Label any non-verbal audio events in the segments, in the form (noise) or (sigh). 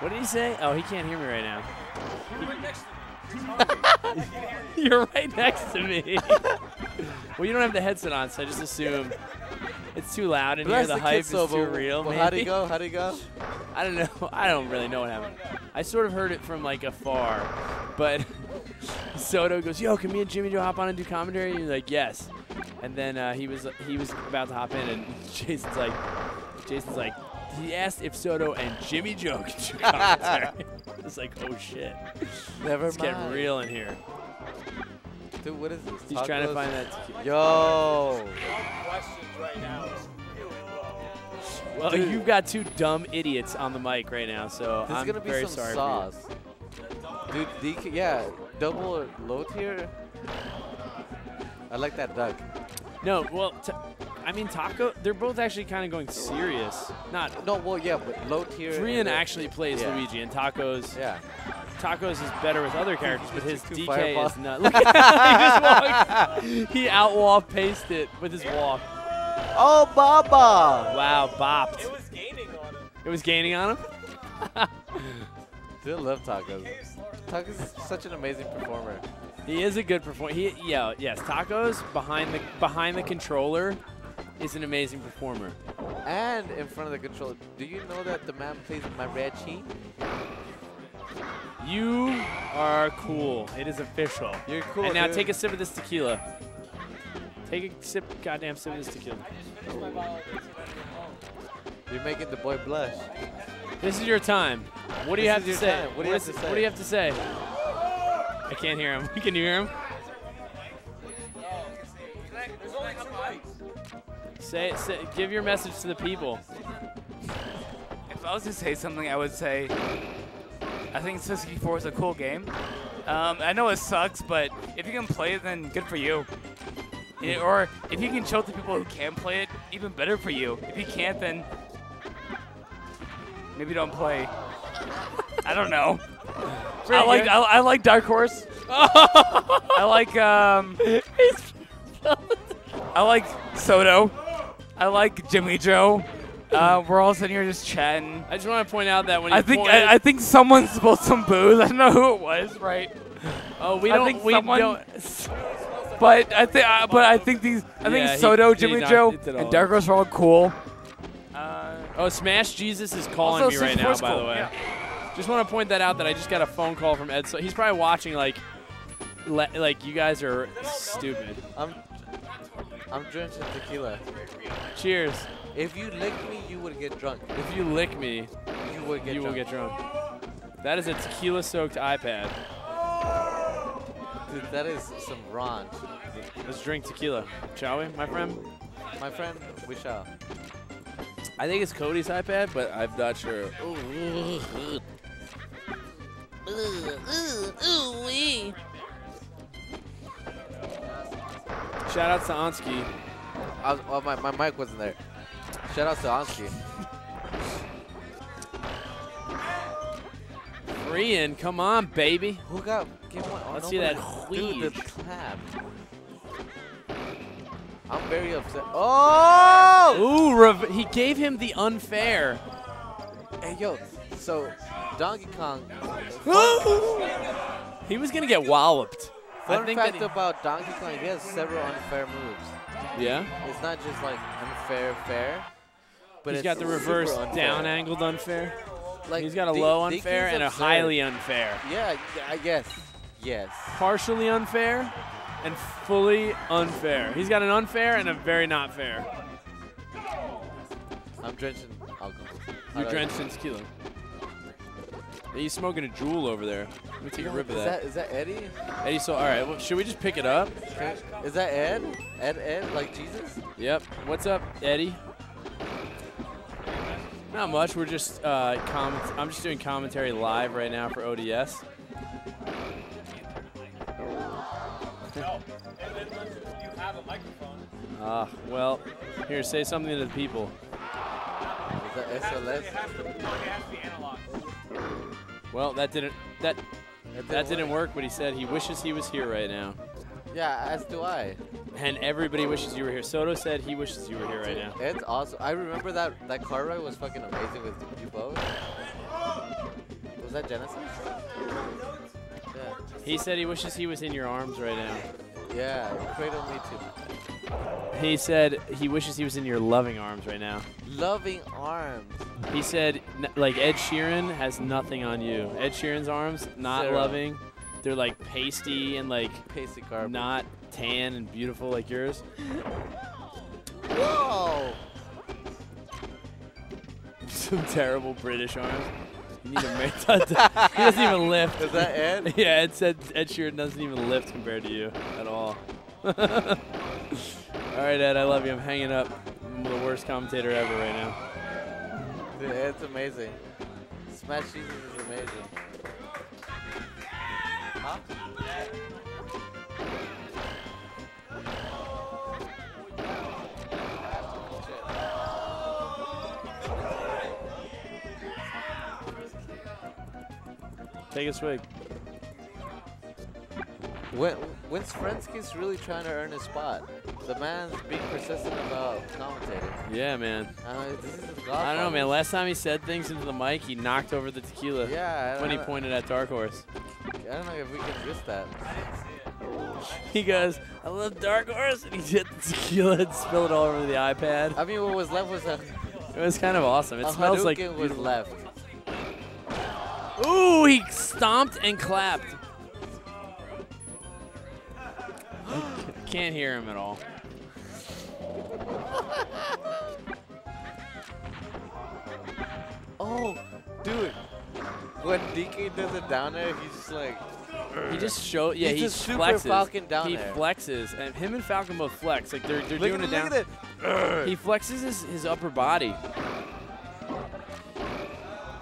What did he say? Oh, he can't hear me right now. (laughs) You're right next to me. (laughs) well, you don't have the headset on, so I just assume it's too loud in here. The, the hype is though, too but- real. but how'd he go? How'd he go? (laughs) I don't know. I don't really know what happened. I sort of heard it from like afar, but Soto goes, "Yo, can me and Jimmy Joe hop on and do commentary?" And he's like, "Yes." And then uh, he was he was about to hop in, and Jason's like, Jason's like, he asked if Soto and Jimmy Joe could do commentary. (laughs) it's like, oh shit, Never it's getting real in here. Dude, what is this? He's trying to find that. Yo. Well, Dude. you've got two dumb idiots on the mic right now, so There's I'm is gonna be very some sorry sauce. Dude, DK, yeah, double low tier. I like that duck. No, well, I mean Taco. They're both actually kind of going serious. Not No, well, yeah, but low tier. Rian and actually plays yeah. Luigi, and Tacos Yeah. Tacos is better with other characters, but (laughs) his Two DK fireball. is not. (laughs) Look at (laughs) he just walked. He outwall paced it with his walk. Oh, Baba! Wow, bopped. It was gaining on him. It was gaining on him. Dude, I love tacos. Tacos is such an amazing performer. He is a good performer. He, yeah, yes. Tacos behind the behind the controller is an amazing performer. And in front of the controller, do you know that the man plays mariachi? You are cool. It is official. You're cool. and now dude. take a sip of this tequila. Take a sip, goddamn sip of this tequila. You're making the boy blush. This is your time. What do you have to your say? What do you is have to say? What do you have to say? I can't hear him. (laughs) Can you hear him? Say, say, give your message to the people. If I was to say something, I would say I think Suzuki 4 is a cool game. Um, I know it sucks, but if you can play it, then good for you. Yeah, or if you can show it to people who can play it, even better for you. If you can't, then maybe don't play. I don't know. (laughs) I like. I, I like Dark Horse. (laughs) I like um. (laughs) I like Soto. I like Jimmy Joe. Uh, we're all sitting here just chatting. I just want to point out that when you I think pointed, I, I think someone spilled some booze. (laughs) I don't know who it was, right? oh, we I don't, think we someone- don't. (laughs) But I think, uh, but I think these, I think Yeah, he- Soto, he Jimmy knocked Joe, and out. Dark Horse are all cool. Uh, Oh, Smash Jesus is calling also, me right now. 64's By the way, yeah. just want to point that out that I just got a phone call from Ed. So he's probably watching. Like, le- like you guys are stupid. I'm, I'm drenched in tequila. Cheers. If you lick me, you would get drunk. If you lick me, You would get you will drunk. get drunk. That is a tequila-soaked iPad. Dude, that is some ranch. Let's drink tequila, shall we, my friend? My friend, we shall. I think it's Cody's iPad, but I'm not sure. Shout out to Ansky. I was, oh, my, my mic wasn't there. Shout out to Ansky. Rian, come on, baby. Who got game one? Oh, Let's see that Dude, the clap. I'm very upset. Oh! Ooh, rev- he gave him the unfair. Hey, yo. So, Donkey Kong. (gasps) He was gonna get walloped. Fun I think fact that about Donkey Kong, he has several unfair moves. yeah. It's not just like unfair, fair. But He's it's got the reverse down angled unfair. Like He's got a Di- low Dickie's unfair and a absurd. highly unfair. Yeah, yeah, I guess. Yes. Partially unfair and fully unfair. He's got an unfair and a very not fair. I'm drenched in alcohol. How You're do drenched in tequila. Hey, He's smoking a Juul over there. Let me take a rip of that. that is that Eddie? Eddie, so all right. Well, should we just pick it up? Okay. Is that Ed? Ed Ed like Jesus? Yep. What's up, Eddie? Not much. We're just uh, comment. I'm just doing commentary live right now for ODS. No. And then once you have a microphone. Ah, well, here, say something to the people. Is that It SLS? Well, that didn't that that didn't work. But he said he wishes he was here right now, Yeah, as do I. and everybody wishes you were here. Soto said he wishes you were here right now. It's awesome. I remember that that car ride was fucking amazing with you both. Was that Genesis? Yeah. He said he wishes he was in your arms right now. Yeah, Cradle Me Too. He said he wishes he was in your loving arms right now. Loving Arms. He said, like Ed Sheeran has nothing on you. Ed Sheeran's arms, not Zero. loving. They're like pasty and like Pasty garbage. not tan and beautiful like yours. Whoa! Some terrible British arms. You need a He doesn't even lift. Is that Ed? (laughs) yeah, Ed said Ed Sheeran doesn't even lift compared to you at all. (laughs) all right, Ed, I love you. I'm hanging up. I'm the worst commentator ever right now. (laughs) Dude, Ed's amazing. Smash Jesus is amazing. Huh? Take a swig. When, when's Frensky's really trying to earn his spot? The man's being persistent about commentating. Yeah, man. Uh, I don't know, man. Last time he said things into the mic, he knocked over the tequila Yeah, when he pointed at Dark Horse. I don't know if we can risk that. (laughs) He goes, I love Dark Horse, and he hit the tequila and spilled it all over the iPad. I mean, what was left was a, It was kind of awesome. It smells like. Hadouken was left. Ooh, he stomped and clapped. Can't hear him at all. (laughs) Oh, dude. When DK does it down there, he's just like, He just show, yeah, He's he a super flexes. Falcon down he flexes, and him and Falcon both flex. Like they're they're look, doing it down. look at it. He flexes his, his upper body.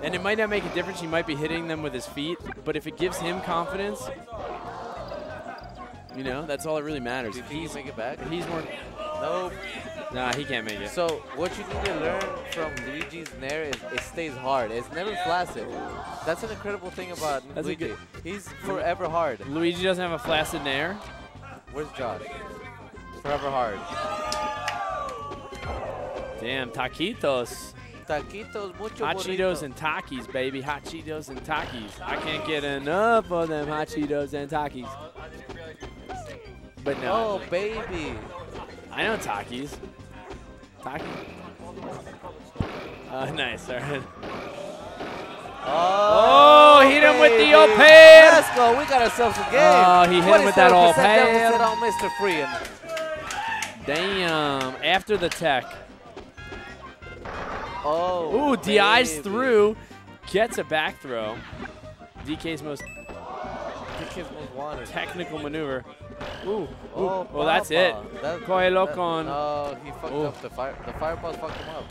And it might not make a difference. He might be hitting them with his feet, but if it gives him confidence, you know, that's all that really matters. Do you think he's make it back? He's more. Nope. Nah, he can't make it. So what you need to learn from Luigi's Nair is it stays hard. It's never flaccid. That's an incredible thing about That's Luigi. good- He's forever hard. Luigi doesn't have a flaccid nair. Where's Josh? Forever hard. Damn, taquitos. Taquitos, mucho Hot burrito. Cheetos and Takis, baby. Hot Cheetos and Takis. I can't get enough of them hot Cheetos and Takis. But no, Oh, baby. I know Takis. Taki. Uh, (laughs) nice. All right. Oh, hit him with the baby. pair. Let's go. We got ourselves a game. Oh, he hit him with that au 27% deficit pair. on Mr. Freehan. Damn. After the tech. Oh. Ooh, DI's through. Gets a back throw. DK's most Most wanted. technical maneuver. Ooh. Oh, ooh. Oh, well, that's it. That, that- Locon. No, oh, he fucked Oh. up the fire. The fireballs fucked him up.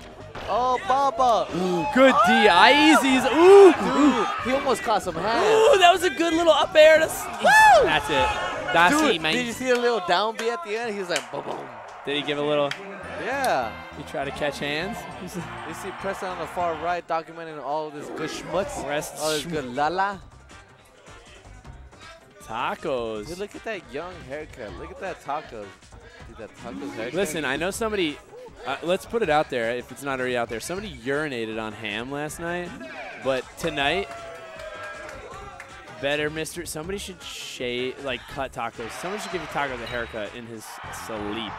Oh, Baba. Good DI. Oh! Easies. Ooh. Dude, he almost caught some hands. Ooh, that was a good little up air. To s- That's it. That's Dude, it, man. did you see the little down B at the end? He was like, boom, boom. Did he give a little? Yeah. He tried to catch hands. You see Preston on the far right documenting all this good schmutz. Rest all this good lala. Tacos. Dude, look at that young haircut. Look at that tacos. Dude, that tacos haircut. Listen, I know somebody. Uh, let's put it out there if it's not already out there. Somebody urinated on Ham last night, but tonight, better, Mister. Somebody should shave, like cut tacos. Somebody should give tacos a haircut in his sleep.